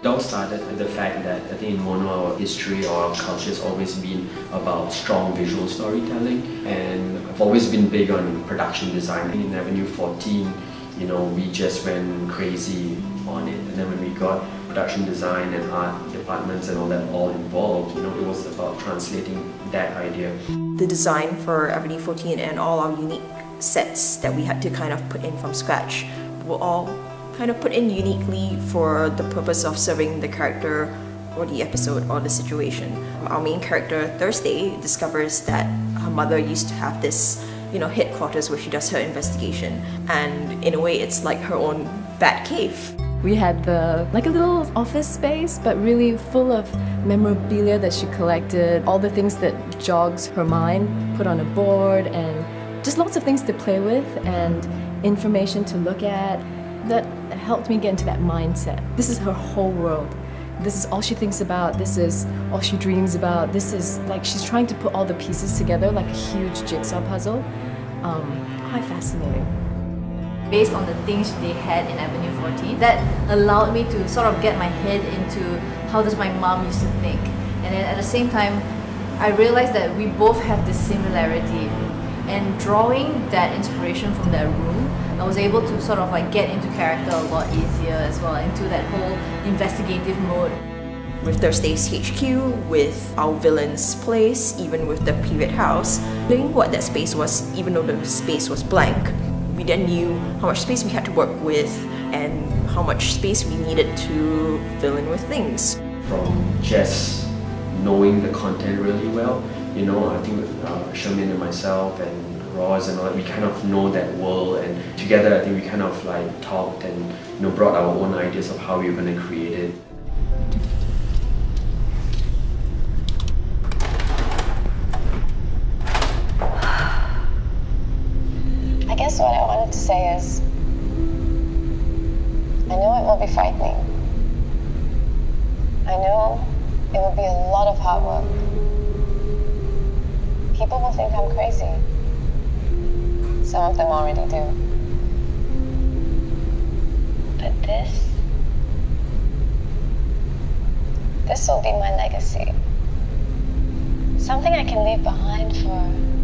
Started with the fact that I think in Mono our history or our culture has always been about strong visual storytelling and I've always been big on production design. In Avenue 14, you know, we just went crazy on it and then when we got production design and art departments and all that all involved, you know, it was about translating that idea. The design for Avenue 14 and all our unique sets that we had to kind of put in from scratch were all kind of put in uniquely for the purpose of serving the character or the episode or the situation. Our main character, Thursday, discovers that her mother used to have this, you know, headquarters where she does her investigation. And in a way, it's like her own bat cave. We had the like a little office space, but really full of memorabilia that she collected, all the things that jogs her mind, put on a board, and just lots of things to play with and information to look at that helped me get into that mindset. This is her whole world. This is all she thinks about. This is all she dreams about. This is like she's trying to put all the pieces together like a huge jigsaw puzzle. Um, quite fascinating. Based on the things they had in Avenue 14, that allowed me to sort of get my head into how does my mom used to think. And then at the same time, I realized that we both have this similarity. And drawing that inspiration from that room I was able to sort of like get into character a lot easier as well, into that whole investigative mode. With Thursday's HQ, with our villain's place, even with the period house, knowing what that space was, even though the space was blank, we then knew how much space we had to work with and how much space we needed to fill in with things. From just knowing the content really well, you know, I think uh, Sherman and myself and Roz and all that, we kind of know that world and together I think we kind of like talked and you know brought our own ideas of how we were going to create it. I guess what I wanted to say is I know it will be frightening. I know it will be a lot of hard work. People will think I'm crazy. Some of them already do. But this, this will be my legacy. Something I can leave behind for